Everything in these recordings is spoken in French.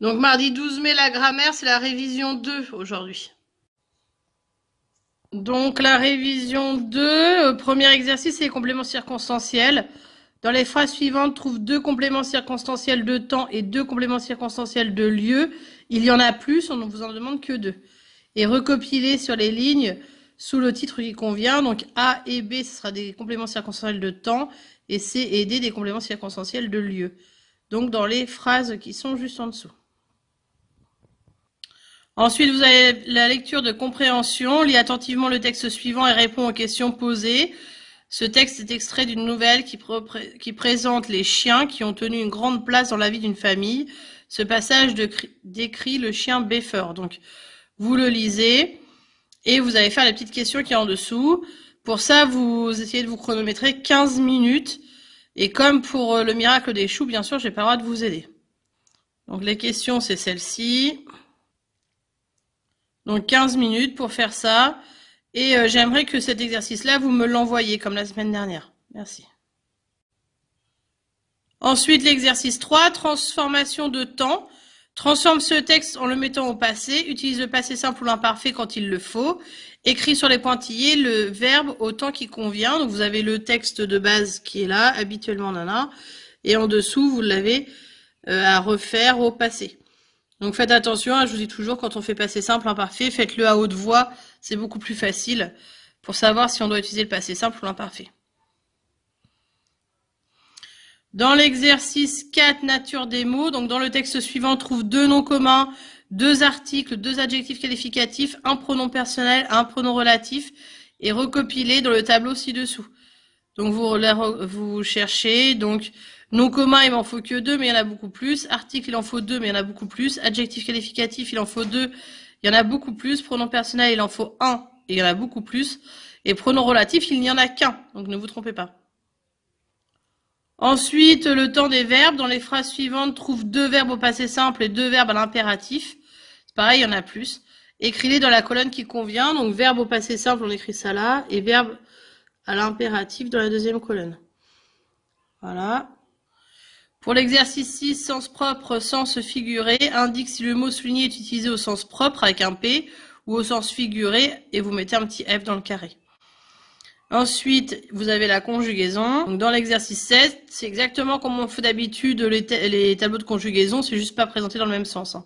Donc mardi 12 mai, la grammaire, c'est la révision 2 aujourd'hui. Donc la révision 2, euh, premier exercice, c'est les compléments circonstanciels. Dans les phrases suivantes, trouve deux compléments circonstanciels de temps et deux compléments circonstanciels de lieu. Il y en a plus, on ne vous en demande que deux. Et recopiez-les sur les lignes sous le titre qui convient. Donc A et B, ce sera des compléments circonstanciels de temps et C et D des compléments circonstanciels de lieu. Donc dans les phrases qui sont juste en dessous. Ensuite, vous avez la lecture de compréhension. Lis attentivement le texte suivant et réponds aux questions posées. Ce texte est extrait d'une nouvelle qui, présente les chiens qui ont tenu une grande place dans la vie d'une famille. Ce passage décrit le chien Beffer. Donc, vous le lisez et vous allez faire les petites questions qui sont en dessous. Pour ça, vous essayez de vous chronométrer 15 minutes. Et comme pour le miracle des choux, bien sûr, j'ai pas le droit de vous aider. Donc, les questions, c'est celle-ci. Donc 15 minutes pour faire ça. Et euh, j'aimerais que cet exercice-là, vous me l'envoyez comme la semaine dernière. Merci. Ensuite, l'exercice 3, transformation de temps. Transforme ce texte en le mettant au passé. Utilise le passé simple ou l'imparfait quand il le faut. Écris sur les pointillés le verbe au temps qui convient. Donc vous avez le texte de base qui est là, habituellement nana. Et en dessous, vous l'avez euh, à refaire au passé. Donc faites attention, hein, je vous dis toujours, quand on fait passé simple, imparfait, faites-le à haute voix, c'est beaucoup plus facile pour savoir si on doit utiliser le passé simple ou l'imparfait. Dans l'exercice 4, nature des mots, donc dans le texte suivant, on trouve deux noms communs, deux articles, deux adjectifs qualificatifs, un pronom personnel, un pronom relatif, et recopilés dans le tableau ci-dessous. Donc vous, vous cherchez, donc Nom commun, il m'en faut que deux, mais il y en a beaucoup plus. Article, il en faut deux, mais il y en a beaucoup plus. Adjectif qualificatif, il en faut deux, il y en a beaucoup plus. Pronom personnel, il en faut un, et il y en a beaucoup plus. Et pronom relatif, il n'y en a qu'un, donc ne vous trompez pas. Ensuite, le temps des verbes. Dans les phrases suivantes, trouve deux verbes au passé simple et deux verbes à l'impératif. C'est pareil, il y en a plus. Écris-les dans la colonne qui convient. Donc, verbe au passé simple, on écrit ça là. Et verbe à l'impératif dans la deuxième colonne. Voilà. Pour l'exercice 6, sens propre, sens figuré, indique si le mot souligné est utilisé au sens propre avec un P ou au sens figuré et vous mettez un petit F dans le carré. Ensuite, vous avez la conjugaison. dans l'exercice 7, c'est exactement comme on fait d'habitude les, tableaux de conjugaison, c'est juste pas présenté dans le même sens. Hein.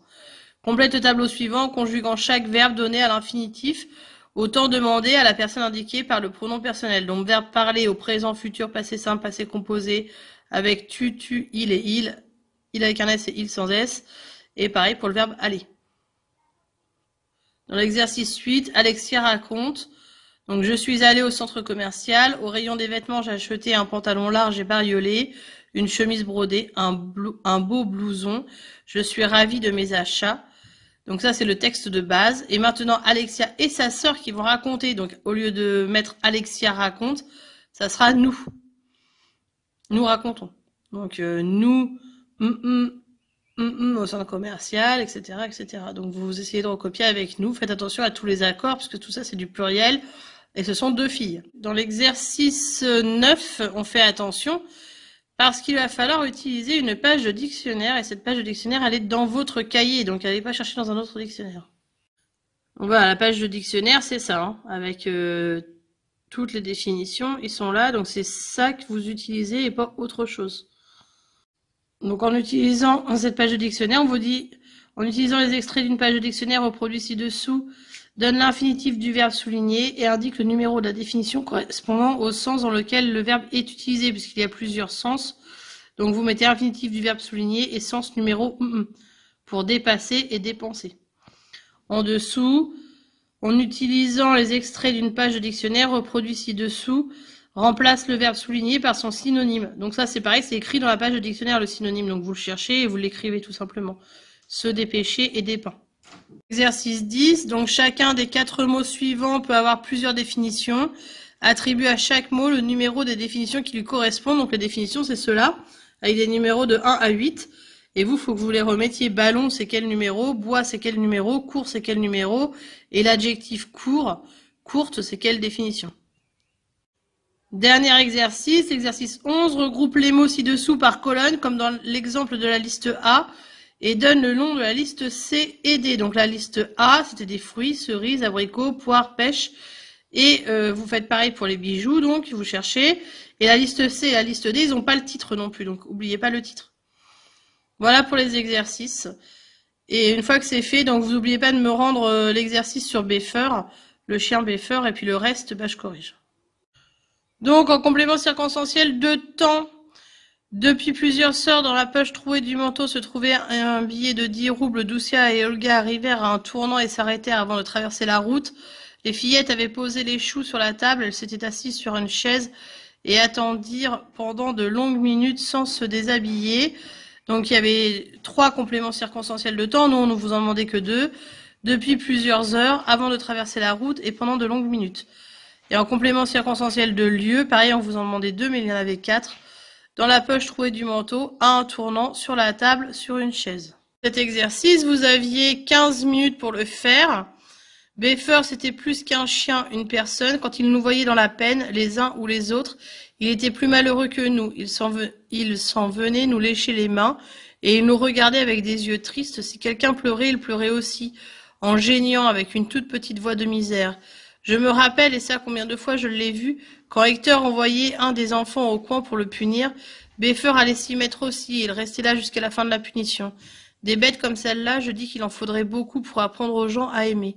Complète le tableau suivant, conjuguant chaque verbe donné à l'infinitif au temps demandé à la personne indiquée par le pronom personnel. Donc verbe parler au présent, futur, passé simple, passé composé, avec tu, tu, il et il. Il avec un S et il sans S. Et pareil pour le verbe aller. Dans l'exercice 8, Alexia raconte. Donc, je suis allée au centre commercial. Au rayon des vêtements, j'ai acheté un pantalon large et bariolé, une chemise brodée, un, un beau blouson. Je suis ravie de mes achats. Donc ça, c'est le texte de base. Et maintenant, Alexia et sa sœur qui vont raconter. Donc, au lieu de mettre Alexia raconte, ça sera nous nous racontons. Donc euh, nous, mm, mm, mm, au centre commercial, etc., etc. Donc vous essayez de recopier avec nous. Faites attention à tous les accords parce que tout ça c'est du pluriel et ce sont deux filles. Dans l'exercice 9, on fait attention parce qu'il va falloir utiliser une page de dictionnaire et cette page de dictionnaire elle est dans votre cahier donc n'allez pas chercher dans un autre dictionnaire. Voilà, la page de dictionnaire c'est ça, hein, avec euh, toutes les définitions, ils sont là, donc c'est ça que vous utilisez et pas autre chose. Donc en utilisant cette page de dictionnaire, on vous dit, en utilisant les extraits d'une page de dictionnaire reproduit ci-dessous, donne l'infinitif du verbe souligné et indique le numéro de la définition correspondant au sens dans lequel le verbe est utilisé, puisqu'il y a plusieurs sens. Donc vous mettez infinitif du verbe souligné et sens numéro pour dépasser et dépenser. En dessous, en utilisant les extraits d'une page de dictionnaire reproduit ci-dessous, remplace le verbe souligné par son synonyme. Donc ça, c'est pareil, c'est écrit dans la page de dictionnaire, le synonyme. Donc vous le cherchez et vous l'écrivez tout simplement. Se dépêcher et dépeint. Exercice 10. Donc chacun des quatre mots suivants peut avoir plusieurs définitions. Attribue à chaque mot le numéro des définitions qui lui correspondent. Donc les définitions, c'est cela, avec des numéros de 1 à 8. Et vous, faut que vous les remettiez. Ballon, c'est quel numéro? Bois, c'est quel numéro? Court, c'est quel numéro? Et l'adjectif court, courte, c'est quelle définition? Dernier exercice, exercice 11, regroupe les mots ci-dessous par colonne, comme dans l'exemple de la liste A, et donne le nom de la liste C et D. Donc la liste A, c'était des fruits, cerises, abricots, poires, pêches. Et euh, vous faites pareil pour les bijoux, donc vous cherchez. Et la liste C et la liste D, ils n'ont pas le titre non plus, donc n'oubliez pas le titre. Voilà pour les exercices. Et une fois que c'est fait, donc vous n'oubliez pas de me rendre euh, l'exercice sur Buffer, le chien Buffer, et puis le reste, bah, je corrige. Donc en complément circonstanciel de temps, depuis plusieurs heures, dans la poche trouée du manteau se trouvait un billet de 10 roubles. Doucia et Olga arrivèrent à un tournant et s'arrêtèrent avant de traverser la route. Les fillettes avaient posé les choux sur la table, elles s'étaient assises sur une chaise et attendirent pendant de longues minutes sans se déshabiller. Donc il y avait trois compléments circonstanciels de temps, nous on ne vous en demandait que deux, depuis plusieurs heures, avant de traverser la route et pendant de longues minutes. Et en complément circonstanciel de lieu, pareil on vous en demandait deux, mais il y en avait quatre dans la poche trouée du manteau, à un tournant, sur la table, sur une chaise. Cet exercice, vous aviez 15 minutes pour le faire. Beffer, c'était plus qu'un chien, une personne. Quand il nous voyait dans la peine, les uns ou les autres, il était plus malheureux que nous. Il s'en, venait nous lécher les mains et il nous regardait avec des yeux tristes. Si quelqu'un pleurait, il pleurait aussi, en geignant avec une toute petite voix de misère. Je me rappelle, et ça combien de fois je l'ai vu, quand Hector envoyait un des enfants au coin pour le punir, Beffer allait s'y mettre aussi, il restait là jusqu'à la fin de la punition. Des bêtes comme celle-là, je dis qu'il en faudrait beaucoup pour apprendre aux gens à aimer.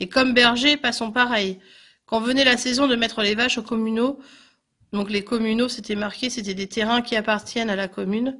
Et comme berger, passons pareil. Quand venait la saison de mettre les vaches aux communaux, donc les communaux, c'était marqué, c'était des terrains qui appartiennent à la commune.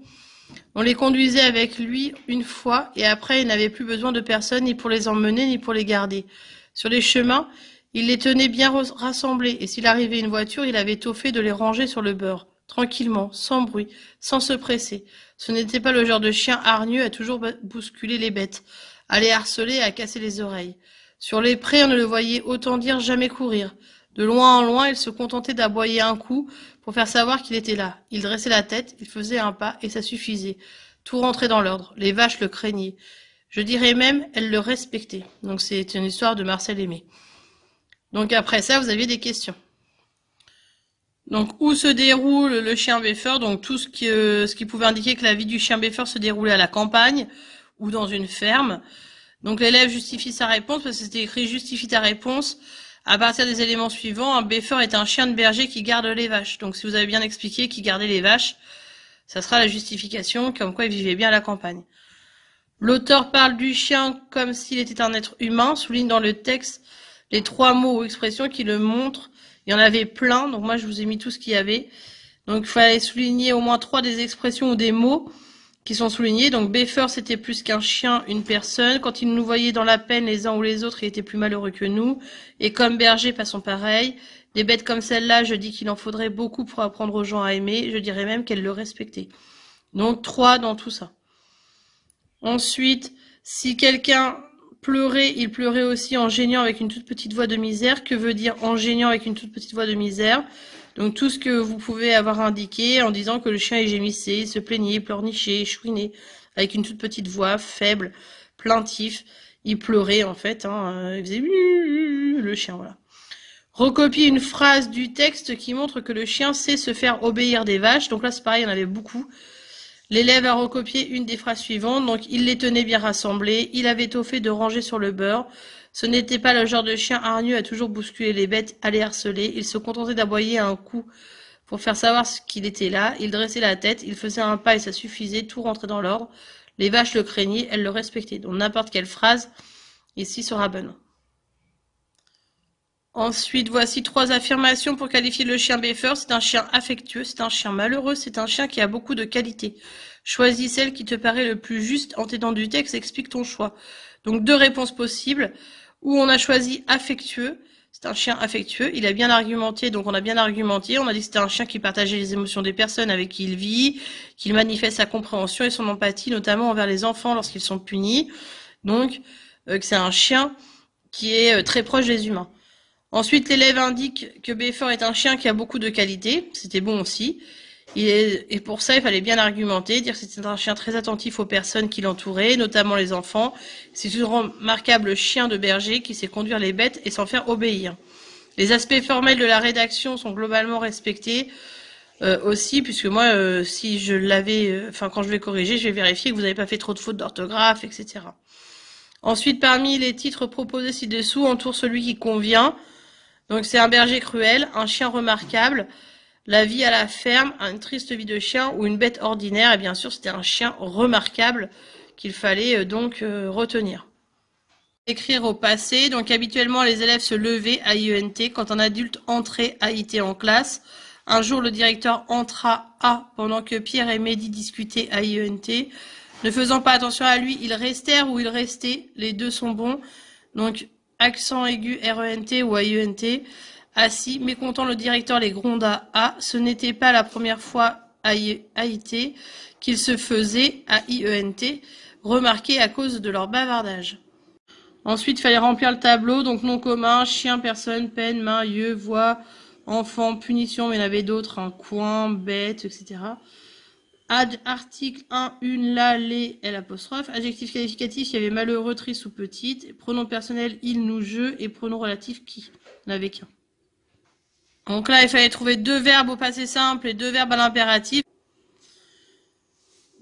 On les conduisait avec lui une fois, et après il n'avait plus besoin de personne ni pour les emmener ni pour les garder. Sur les chemins, il les tenait bien rassemblés, et s'il arrivait une voiture, il avait tôt fait de les ranger sur le bord, tranquillement, sans bruit, sans se presser. Ce n'était pas le genre de chien hargneux à toujours bousculer les bêtes, à les harceler et à casser les oreilles. Sur les prés, on ne le voyait autant dire jamais courir. De loin en loin, il se contentait d'aboyer un coup pour faire savoir qu'il était là. Il dressait la tête, il faisait un pas, et ça suffisait. Tout rentrait dans l'ordre. Les vaches le craignaient. Je dirais même, elles le respectaient. Donc c'est une histoire de Marcel Aimé. Donc après ça, vous aviez des questions. Donc où se déroule le chien Beffer Donc tout ce qui, euh, ce qui pouvait indiquer que la vie du chien Beffer se déroulait à la campagne ou dans une ferme. Donc l'élève justifie sa réponse parce que c'était écrit justifie ta réponse à partir des éléments suivants. Un Beffer est un chien de berger qui garde les vaches. Donc si vous avez bien expliqué qui gardait les vaches, ça sera la justification comme quoi il vivait bien à la campagne. L'auteur parle du chien comme s'il était un être humain, souligne dans le texte les trois mots ou expressions qui le montrent. Il y en avait plein, donc moi je vous ai mis tout ce qu'il y avait. Donc il fallait souligner au moins trois des expressions ou des mots qui sont soulignés. Donc Beffer c'était plus qu'un chien, une personne. Quand il nous voyait dans la peine les uns ou les autres, il était plus malheureux que nous. Et comme berger, passons pareil. Des bêtes comme celle-là, je dis qu'il en faudrait beaucoup pour apprendre aux gens à aimer. Je dirais même qu'elle le respectait. Donc trois dans tout ça. Ensuite, si quelqu'un pleurer, il pleurait aussi en geignant avec une toute petite voix de misère. Que veut dire en geignant avec une toute petite voix de misère? Donc tout ce que vous pouvez avoir indiqué en disant que le chien est gémissait, se plaignait, pleurnichait, chouinait, avec une toute petite voix faible, plaintif. Il pleurait en fait, hein, il faisait le chien, voilà. Recopier une phrase du texte qui montre que le chien sait se faire obéir des vaches. Donc là c'est pareil, il y en avait beaucoup. L'élève a recopié une des phrases suivantes, donc il les tenait bien rassemblées, il avait au fait de ranger sur le beurre. Ce n'était pas le genre de chien hargneux à toujours bousculer les bêtes, à les harceler, il se contentait d'aboyer un coup pour faire savoir qu'il était là, il dressait la tête, il faisait un pas et ça suffisait, tout rentrait dans l'ordre. Les vaches le craignaient, elles le respectaient. Donc n'importe quelle phrase ici sera bonne. Ensuite, voici trois affirmations pour qualifier le chien Beffer. C'est un chien affectueux, c'est un chien malheureux, c'est un chien qui a beaucoup de qualités. Choisis celle qui te paraît le plus juste en t'aidant du texte, explique ton choix. Donc deux réponses possibles, où on a choisi affectueux, c'est un chien affectueux, il a bien argumenté, donc on a bien argumenté, on a dit que c'était un chien qui partageait les émotions des personnes avec qui il vit, qu'il manifeste sa compréhension et son empathie, notamment envers les enfants lorsqu'ils sont punis. Donc, euh, que c'est un chien qui est euh, très proche des humains. Ensuite, l'élève indique que Beffer est un chien qui a beaucoup de qualités. C'était bon aussi. Et pour ça, il fallait bien argumenter, dire que c'était un chien très attentif aux personnes qui l'entouraient, notamment les enfants. C'est un remarquable chien de berger qui sait conduire les bêtes et s'en faire obéir. Les aspects formels de la rédaction sont globalement respectés. euh, aussi, puisque moi, euh, si je l'avais, euh, enfin quand je vais corriger, je vais vérifier que vous n'avez pas fait trop de fautes d'orthographe, etc. Ensuite, parmi les titres proposés ci-dessous, entoure celui qui convient. Donc c'est un berger cruel, un chien remarquable, la vie à la ferme, une triste vie de chien ou une bête ordinaire. Et bien sûr, c'était un chien remarquable qu'il fallait donc retenir. Écrire au passé. Donc habituellement, les élèves se levaient à IENT quand un adulte entrait à IT en classe. Un jour, le directeur entra à pendant que Pierre et Mehdi discutaient à IENT. Ne faisant pas attention à lui, ils restèrent ou ils restaient. Les deux sont bons. Donc, accent aigu RENT ou AIENT. Assis, mécontent, le directeur les gronda à. Ce n'était pas la première fois à IT qu'il se faisait à IENT, remarqué à cause de leur bavardage. Ensuite, il fallait remplir le tableau, donc nom commun, chien, personne, peine, main, yeux, voix, enfant, punition, mais il y en avait d'autres, un coin, bête, etc. Ad, article 1, une, la, les, apostrophe. Adjectif qualificatif, il y avait malheureux, triste ou petite. Pronom personnel, il, nous, je. Et pronom relatif, qui. On n'avait qu'un. Donc là, il fallait trouver deux verbes au passé simple et deux verbes à l'impératif.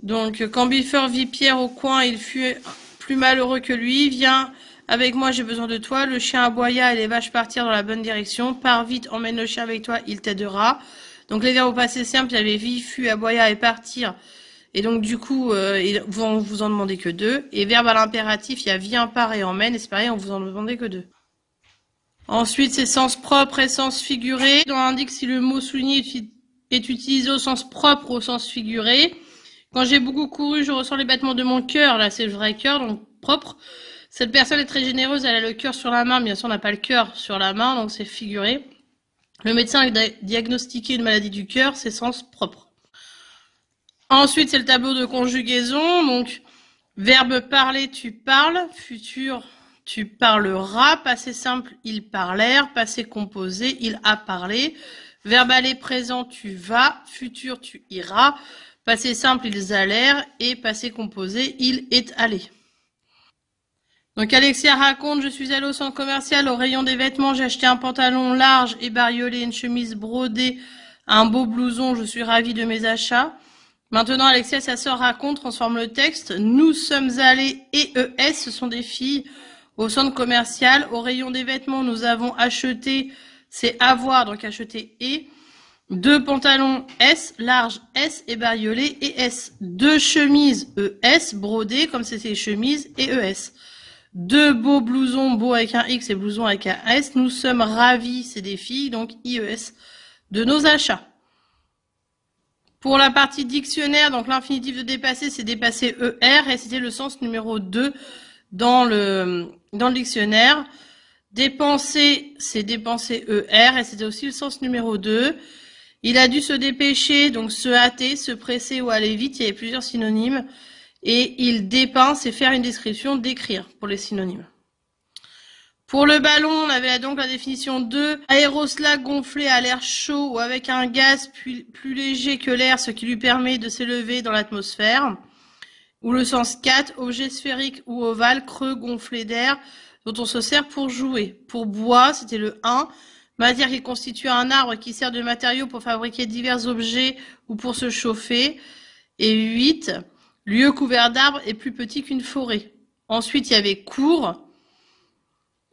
Donc, quand Biffer vit Pierre au coin, il fut plus malheureux que lui. Viens avec moi, j'ai besoin de toi. Le chien aboya et les vaches partirent dans la bonne direction. Pars vite, emmène le chien avec toi, il t'aidera. Donc les verbes au passé simple, il y avait vie, fut, aboya et partir. Et donc du coup, euh, vont vous en demander que deux. Et verbe à l'impératif, il y a viens, part et emmène. Et c'est pareil, on vous en demandait que deux. Ensuite, c'est sens propre et sens figuré. On indique si le mot souligné est utilisé au sens propre ou au sens figuré. Quand j'ai beaucoup couru, je ressens les battements de mon cœur. Là, c'est le vrai cœur, donc propre. Cette personne est très généreuse, elle a le cœur sur la main. Bien sûr, on n'a pas le cœur sur la main, donc c'est figuré. Le médecin a diagnostiqué une maladie du cœur, c'est sens propre. Ensuite, c'est le tableau de conjugaison. Donc, verbe parler, tu parles. Futur, tu parleras. Passé simple, ils parlèrent. Passé composé, il a parlé. Verbe aller présent, tu vas. Futur, tu iras. Passé simple, ils allèrent. Et passé composé, il est allé. Donc Alexia raconte, je suis allée au centre commercial, au rayon des vêtements, j'ai acheté un pantalon large et bariolé, une chemise brodée, un beau blouson, je suis ravie de mes achats. Maintenant, Alexia, sa sœur raconte, transforme le texte. Nous sommes allés EES, ce sont des filles, au centre commercial. Au rayon des vêtements, nous avons acheté, c'est avoir, donc acheter et, deux pantalons S, large S et bariolés et S. Deux chemises ES, brodées, comme c'était chemises, et ES. Deux beaux blousons, beaux avec un X et blousons avec un S. Nous sommes ravis, c'est des filles, donc IES, de nos achats. Pour la partie dictionnaire, donc l'infinitif de dépasser, c'est dépasser ER et c'était le sens numéro 2 dans le, dans le dictionnaire. Dépenser, c'est dépenser ER et c'était aussi le sens numéro 2. Il a dû se dépêcher, donc se hâter, se presser ou aller vite. Il y avait plusieurs synonymes. Et il dépeint, c'est faire une description, décrire pour les synonymes. Pour le ballon, on avait donc la définition 2. Aéroslat gonflé à l'air chaud ou avec un gaz plus, plus léger que l'air, ce qui lui permet de s'élever dans l'atmosphère. Ou le sens 4, objet sphérique ou ovale, creux gonflé d'air, dont on se sert pour jouer. Pour bois, c'était le 1. Matière qui constitue un arbre qui sert de matériau pour fabriquer divers objets ou pour se chauffer. Et 8. Lieu couvert d'arbres est plus petit qu'une forêt. Ensuite, il y avait cour.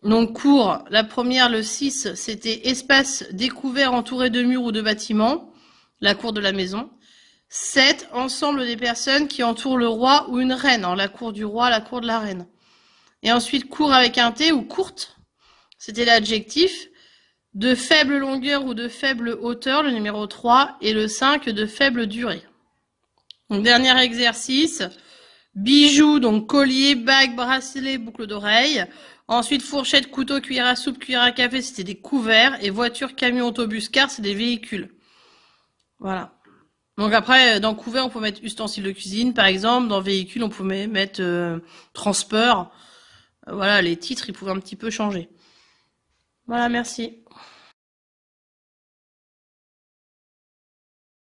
Donc cour, la première, le 6, c'était espace découvert entouré de murs ou de bâtiments, la cour de la maison. 7, ensemble des personnes qui entourent le roi ou une reine, la cour du roi, la cour de la reine. Et ensuite, cour avec un T ou courte, c'était l'adjectif. De faible longueur ou de faible hauteur, le numéro 3, et le 5, de faible durée dernier exercice. Bijoux, donc collier, bague, bracelet, boucle d'oreille. Ensuite, fourchette, couteau, cuillère à soupe, cuillère à café, c'était des couverts. Et voiture, camion, autobus, car, c'est des véhicules. Voilà. Donc après, dans couvert, on peut mettre ustensiles de cuisine, par exemple. Dans véhicule, on pouvait mettre euh, transport. Voilà, les titres, ils pouvaient un petit peu changer. Voilà, merci.